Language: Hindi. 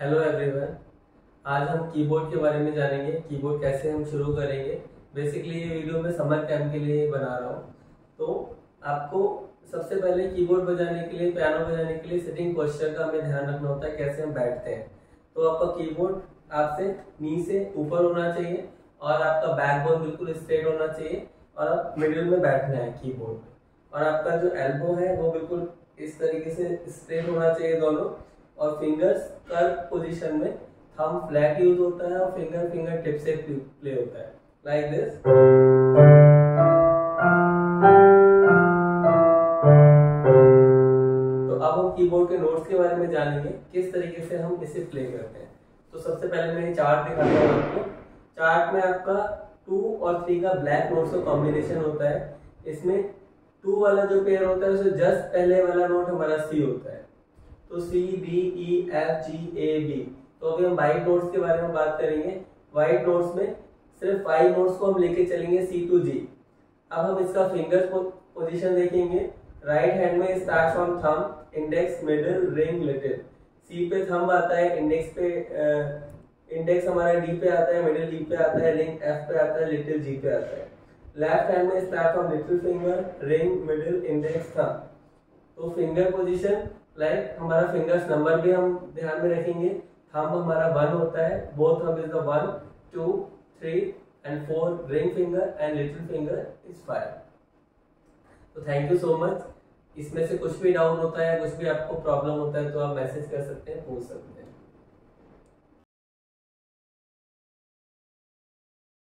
हेलो एवरीवन आज हम कीबोर्ड के बारे में जानेंगे कीबोर्ड कैसे हम शुरू करेंगे। बेसिकली ये वीडियो मैं समर कैम्प के लिए बना रहा हूँ। तो आपको सबसे पहले कीबोर्ड बजाने के लिए पियानो बजाने के लिए सिटिंग पोस्चर का हमें ध्यान रखना होता है, कैसे हम बैठते हैं। तो आपका कीबोर्ड आपसे नी से ऊपर होना चाहिए और आपका बैकबोन बिल्कुल स्ट्रेट होना चाहिए और आप मिडिल में बैठना है कीबोर्ड और आपका जो एल्बो है, वो बिल्कुल इस तरीके से स्ट्रेट होना चाहिए दोनों। और फिंगर्स कर्व पोजीशन में थंब फ्लैट यूज़ होता है और फिंगर फिंगर टिप से प्ले होता है। लाइक दिस तो अब हम कीबोर्ड के नोट्स के बारे में जानेंगे, किस तरीके से हम इसे प्ले करते हैं। तो सबसे पहले मैं चार्ट दिखाता हूँ आपको। चार्ट में आपका टू और थ्री का ब्लैक नोट्स का कॉम्बिनेशन होता है। इसमें टू वाला जो पेयर होता है उससे जस्ट पहले वाला नोट हमारा सी होता है। तो C D E F G A B तो अभी हम वाइट नोट्स के बारे में बात करेंगे। वाइट नोट्स में सिर्फ़ फाइव नोट्स को हम लेके चलेंगे सी टू जी अब हम इसका फिंगर पोजीशन देखेंगे। राइट हैंड में start from thumb index middle ring little C पे थंब आता है इंडेक्स पे इंडेक्स हमारा डी पे आता है मिडिल डी पे आता है रिंग एफ़ पे आता है लिटिल जी पे आता है। लेफ़्ट हैंड में start from little finger ring middle index thumb तो फिंगर पोजीशन लाइक हमारा फिंगर्स नंबर भी हम ध्यान में रखेंगे। हम हमारा वन होता है। बोथ हम is the one two three and four ring finger and little finger is five तो थैंक यू सो मच इसमें से कुछ भी डाउट होता है कुछ भी आपको प्रॉब्लम होता है तो आप मैसेज कर सकते हैं, पूछ सकते हैं।